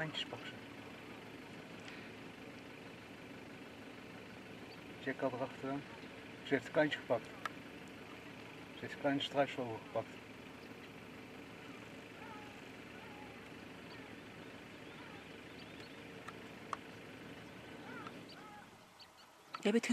kleintjes pak. Jack al erachteraan. Ze heeft een kleintje gepakt. Ze heeft een kleine struisvogel gepakt. Jij bent